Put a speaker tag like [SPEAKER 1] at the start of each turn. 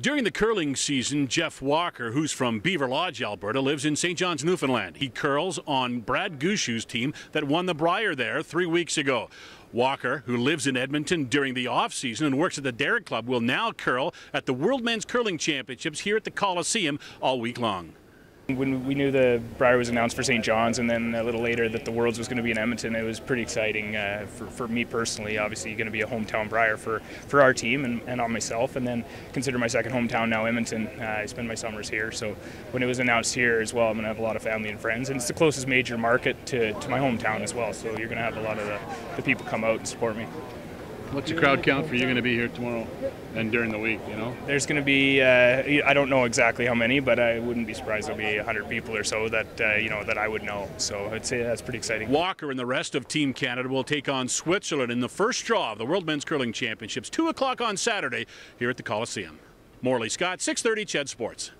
[SPEAKER 1] During the curling season, Geoff Walker, who's from Beaverlodge, Alberta, lives in St. John's, Newfoundland. He curls on Brad Gushue's team that won the Brier there three weeks ago. Walker, who lives in Edmonton during the off season and works at the Derrick Club, will now curl at the World Men's Curling Championships here at the Coliseum all week long.
[SPEAKER 2] When we knew the Brier was announced for St. John's and then a little later that the Worlds was going to be in Edmonton, it was pretty exciting uh, for, for me personally. Obviously, going to be a hometown Brier for, for our team and, and on myself, and then consider my second hometown now, Edmonton. Uh, I spend my summers here, so when it was announced here as well, I'm going to have a lot of family and friends, and it's the closest major market to, to my hometown as well, so you're going to have a lot of the, the people come out and support me.
[SPEAKER 3] What's the crowd count for you going to be here tomorrow and during the week? You know,
[SPEAKER 2] there's going to be uh, I don't know exactly how many, but I wouldn't be surprised there'll be 100 people or so that uh, you know that I would know. So I'd say that's pretty exciting.
[SPEAKER 1] Walker and the rest of Team Canada will take on Switzerland in the first draw of the World Men's Curling Championships, two o'clock on Saturday here at the Coliseum. Morley Scott, 6:30 CHED Sports.